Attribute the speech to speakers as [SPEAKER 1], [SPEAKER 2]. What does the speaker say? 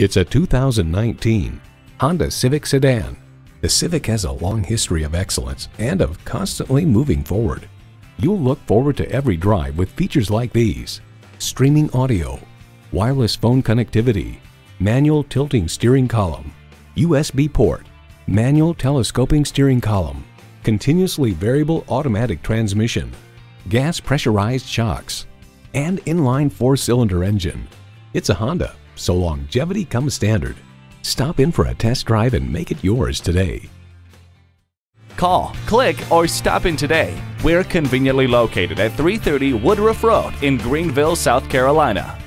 [SPEAKER 1] It's a 2019 Honda Civic sedan. The Civic has a long history of excellence and of constantly moving forward. You'll look forward to every drive with features like these. Streaming audio, wireless phone connectivity, manual tilting steering column, USB port, manual telescoping steering column, continuously variable automatic transmission, gas pressurized shocks, and inline four-cylinder engine. It's a Honda, so longevity comes standard. Stop in for a test drive and make it yours today.
[SPEAKER 2] Call, click, or stop in today. We're conveniently located at 330 Woodruff Road in Greenville, South Carolina.